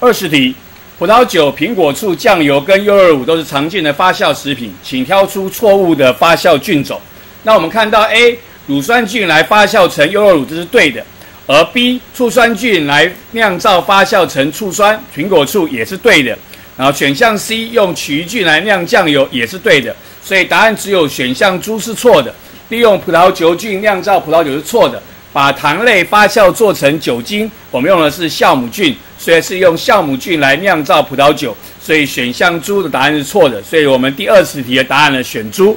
二十题，葡萄酒、苹果醋、酱油跟优酪乳都是常见的发酵食品，请挑出错误的发酵菌种。那我们看到 A 乳酸菌来发酵成优酪乳，这是对的；而 B 醋酸菌来酿造发酵成醋酸，苹果醋也是对的。然后选项 C 用曲菌来酿酱油也是对的，所以答案只有选项猪是错的。利用葡萄球菌酿造葡萄酒是错的。把糖类发酵做成酒精，我们用的是酵母菌，虽然是用酵母菌来酿造葡萄酒，所以选项猪的答案是错的。所以我们第二十题的答案呢选猪。